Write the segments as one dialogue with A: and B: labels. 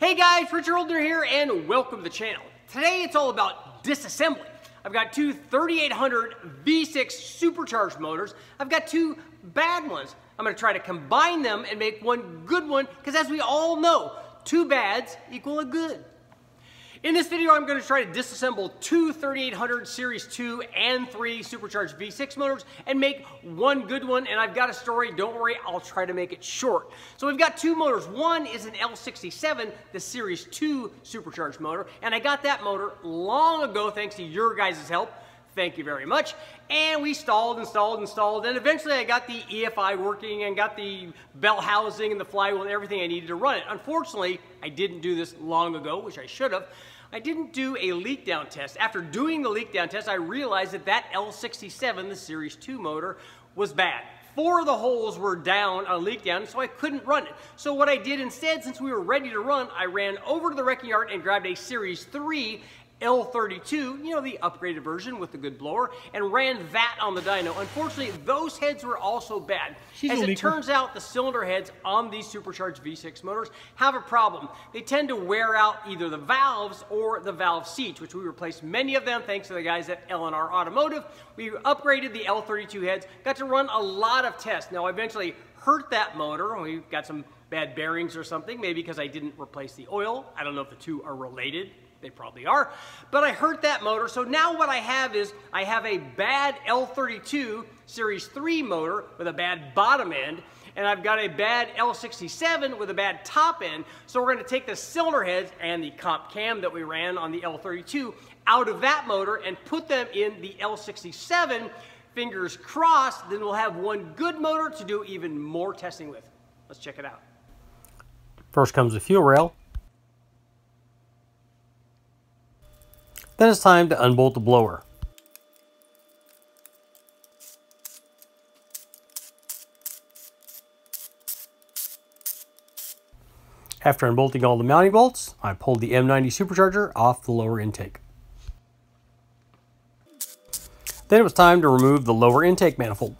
A: Hey guys, Richard Holdener here and welcome to the channel. Today it's all about disassembly. I've got two 3800 V6 supercharged motors. I've got two bad ones. I'm gonna try to combine them and make one good one because as we all know, two bads equal a good. In this video, I'm going to try to disassemble two 3800 Series 2 and 3 supercharged V6 motors and make one good one. And I've got a story. Don't worry, I'll try to make it short. So we've got two motors. One is an L67, the Series 2 supercharged motor. And I got that motor long ago thanks to your guys' help. Thank you very much. And we stalled and stalled and stalled. And eventually I got the EFI working and got the bell housing and the flywheel and everything I needed to run it. Unfortunately, I didn't do this long ago, which I should have. I didn't do a leak down test. After doing the leak down test, I realized that that L67, the Series 2 motor, was bad four of the holes were down on leak down, so I couldn't run it. So what I did instead, since we were ready to run, I ran over to the wrecking yard and grabbed a Series 3 L32, you know, the upgraded version with the good blower, and ran that on the dyno. Unfortunately, those heads were also bad. She's As it turns out, the cylinder heads on these supercharged V6 motors have a problem. They tend to wear out either the valves or the valve seats, which we replaced many of them thanks to the guys at L&R Automotive. We upgraded the L32 heads, got to run a lot of tests. Now, I eventually hurt that motor. We got some bad bearings or something, maybe because I didn't replace the oil. I don't know if the two are related. They probably are. But I hurt that motor, so now what I have is I have a bad L32 Series 3 motor with a bad bottom end, and I've got a bad L67 with a bad top end. So we're gonna take the cylinder heads and the comp cam that we ran on the L32 out of that motor and put them in the L67. Fingers crossed, then we'll have one good motor to do even more testing with. Let's check it out.
B: First comes the fuel rail. Then it's time to unbolt the blower. After unbolting all the mounting bolts, I pulled the M90 supercharger off the lower intake. Then it was time to remove the lower intake manifold.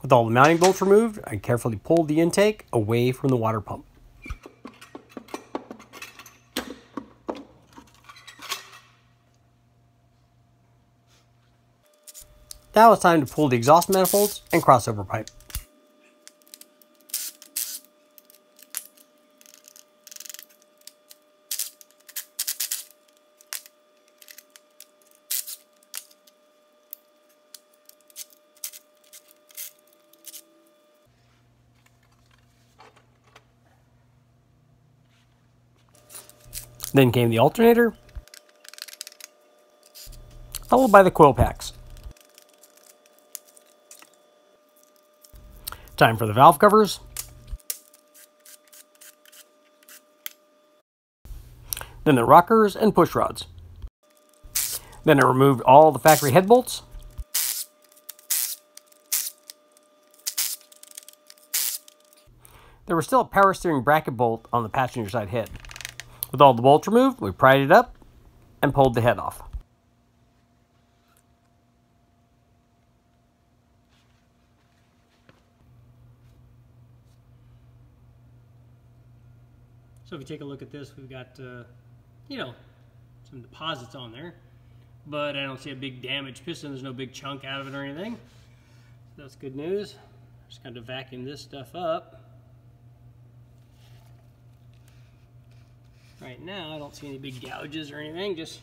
B: With all the mounting bolts removed, I carefully pulled the intake away from the water pump. Now it's time to pull the exhaust manifolds and crossover pipe. Then came the alternator, followed by the coil packs. Time for the valve covers. Then the rockers and push rods. Then I removed all the factory head bolts. There was still a power steering bracket bolt on the passenger side head. With all the bolts removed, we pried it up and pulled the head off.
A: If you take a look at this, we've got, uh, you know, some deposits on there, but I don't see a big damaged piston. There's no big chunk out of it or anything. So that's good news. Just got to vacuum this stuff up. Right now, I don't see any big gouges or anything, just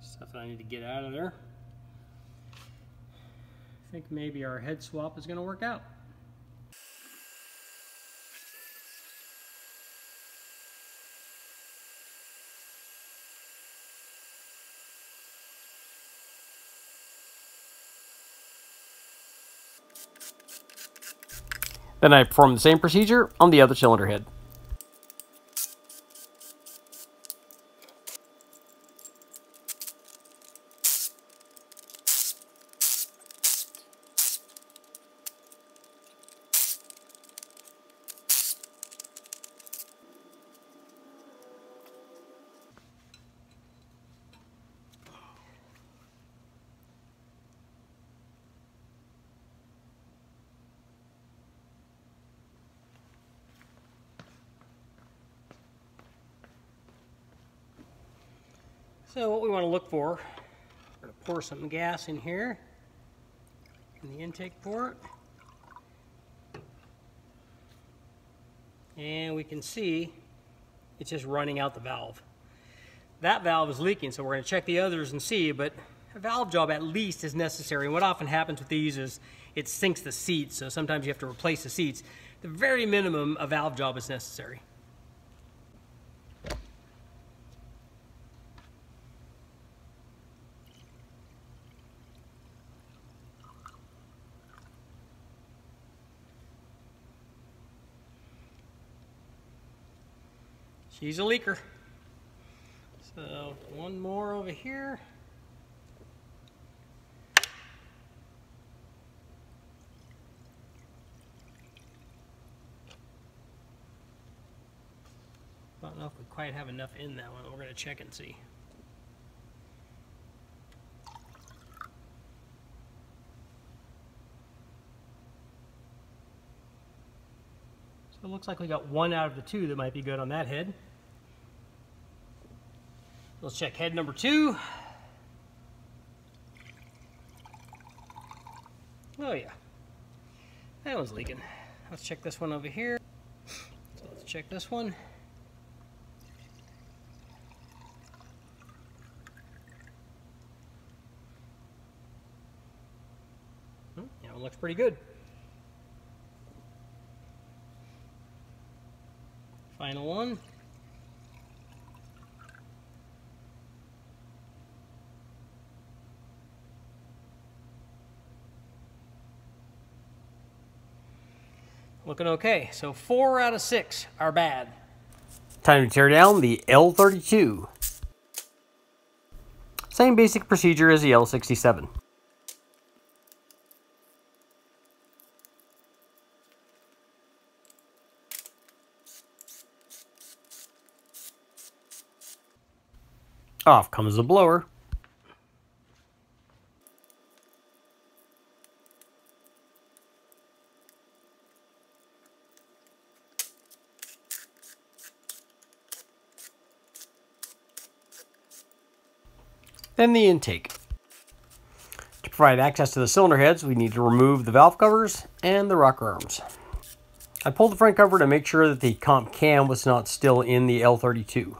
A: stuff that I need to get out of there. I think maybe our head swap is going to work out.
B: Then I perform the same procedure on the other cylinder head.
A: So what we want to look for, we're going to pour some gas in here in the intake port. And we can see it's just running out the valve. That valve is leaking, so we're going to check the others and see, but a valve job at least is necessary. And what often happens with these is it sinks the seats, so sometimes you have to replace the seats. The very minimum, a valve job is necessary. She's a leaker. So one more over here. I Don't know if we quite have enough in that one. We're going to check and see. So it looks like we got one out of the two that might be good on that head. Let's check head number two. Oh yeah, that one's leaking. Let's check this one over here. So let's check this one. Hmm, yeah, one looks pretty good. Final one. Looking okay. So four out of six are bad.
B: Time to tear down the L32. Same basic procedure as the L67. Off comes the blower. Then the intake. To provide access to the cylinder heads, we need to remove the valve covers and the rocker arms. I pulled the front cover to make sure that the comp cam was not still in the L32.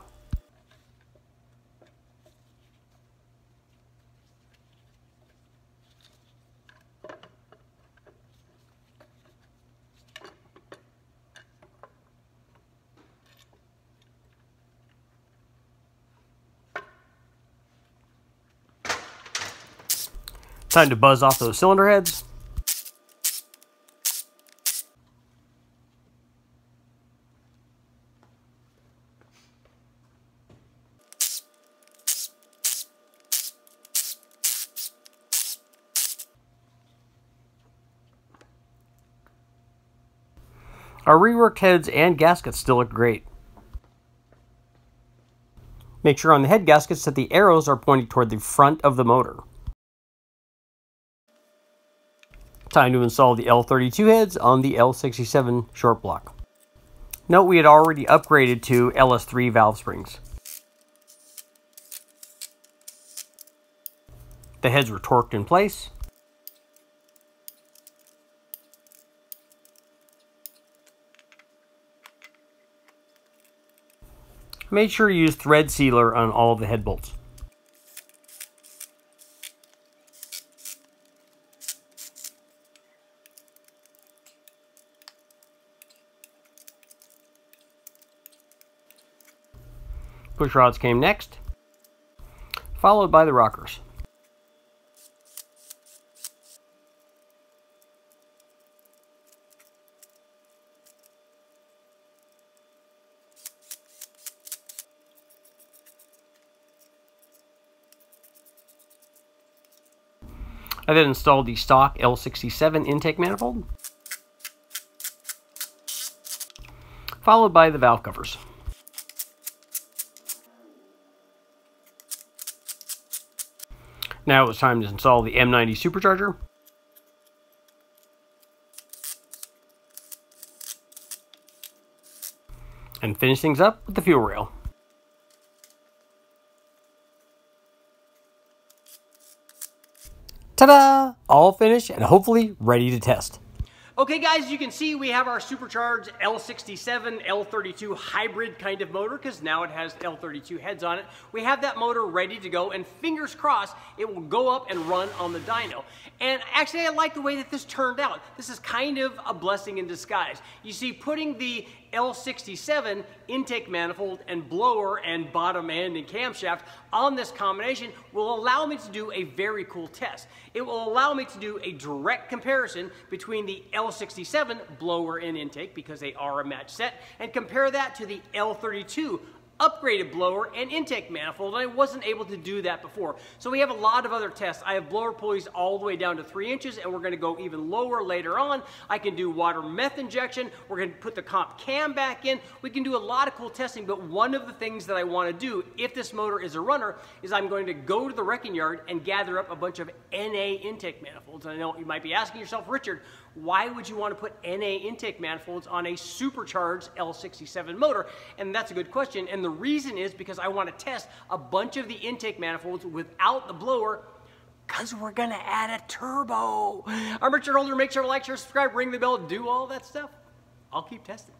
B: Time to buzz off those cylinder heads. Our reworked heads and gaskets still look great. Make sure on the head gaskets that the arrows are pointing toward the front of the motor. Time to install the L32 heads on the L67 short block. Note we had already upgraded to LS3 valve springs. The heads were torqued in place. Make sure you use thread sealer on all the head bolts. Push rods came next, followed by the rockers. I then installed the stock L67 intake manifold, followed by the valve covers. Now it's time to install the M90 supercharger. And finish things up with the fuel rail. Ta-da! All finished and hopefully ready to test.
A: Okay guys, you can see we have our supercharged L67, L32 hybrid kind of motor because now it has L32 heads on it. We have that motor ready to go and fingers crossed it will go up and run on the dyno. And actually I like the way that this turned out. This is kind of a blessing in disguise. You see putting the L67 intake manifold and blower and bottom end and camshaft on this combination will allow me to do a very cool test. It will allow me to do a direct comparison between the L67 blower and intake because they are a match set and compare that to the L32 upgraded blower and intake manifold, and I wasn't able to do that before. So we have a lot of other tests. I have blower pulleys all the way down to three inches, and we're gonna go even lower later on. I can do water meth injection. We're gonna put the comp cam back in. We can do a lot of cool testing, but one of the things that I wanna do, if this motor is a runner, is I'm going to go to the wrecking yard and gather up a bunch of NA intake manifolds. And I know you might be asking yourself, Richard, why would you want to put NA intake manifolds on a supercharged L67 motor? And that's a good question. And the reason is because I want to test a bunch of the intake manifolds without the blower because we're going to add a turbo. I'm Richard Holdener. Make sure to like, share, subscribe, ring the bell, do all that stuff. I'll keep testing.